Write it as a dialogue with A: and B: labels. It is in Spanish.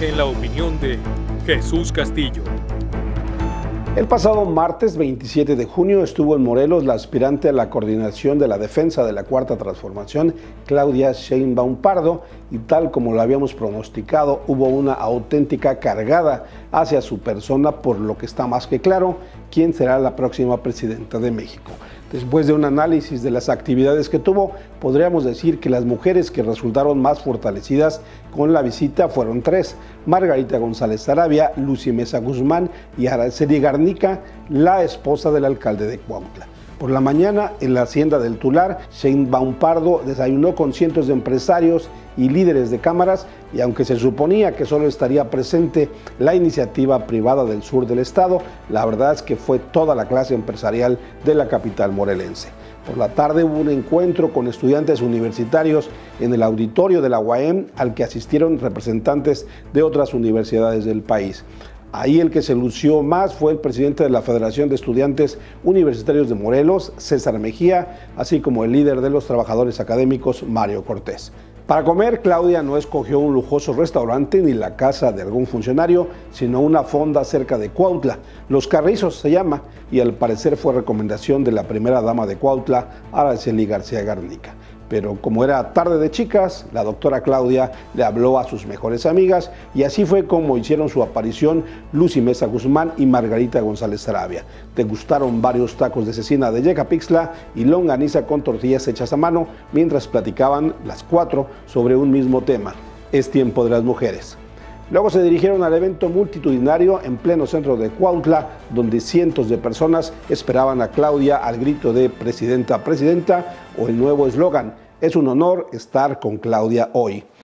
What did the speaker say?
A: en la opinión de Jesús Castillo.
B: El pasado martes 27 de junio estuvo en Morelos la aspirante a la coordinación de la defensa de la Cuarta Transformación, Claudia Sheinbaum Pardo, y tal como lo habíamos pronosticado, hubo una auténtica cargada hacia su persona, por lo que está más que claro quién será la próxima presidenta de México. Después de un análisis de las actividades que tuvo, podríamos decir que las mujeres que resultaron más fortalecidas con la visita fueron tres, Margarita González Arabia, Lucy Mesa Guzmán y Araceli La esposa del alcalde de Cuautla. Por la mañana, en la hacienda del Tular, Shane Pardo desayunó con cientos de empresarios y líderes de cámaras y aunque se suponía que solo estaría presente la iniciativa privada del sur del estado, la verdad es que fue toda la clase empresarial de la capital morelense. Por la tarde hubo un encuentro con estudiantes universitarios en el auditorio de la UAM al que asistieron representantes de otras universidades del país. Ahí el que se lució más fue el presidente de la Federación de Estudiantes Universitarios de Morelos, César Mejía, así como el líder de los trabajadores académicos, Mario Cortés. Para comer, Claudia no escogió un lujoso restaurante ni la casa de algún funcionario, sino una fonda cerca de Cuautla. Los Carrizos se llama, y al parecer fue recomendación de la primera dama de Cuautla, Araceli García Garnica pero como era tarde de chicas, la doctora Claudia le habló a sus mejores amigas y así fue como hicieron su aparición Lucy Mesa Guzmán y Margarita González Arabia. gustaron varios tacos de cecina de Yecapixtla y longaniza con tortillas hechas a mano mientras platicaban las cuatro sobre un mismo tema. Es tiempo de las mujeres. Luego se dirigieron al evento multitudinario en pleno centro de Cuautla, donde cientos de personas esperaban a Claudia al grito de Presidenta, Presidenta o el nuevo eslogan, es un honor estar con Claudia hoy.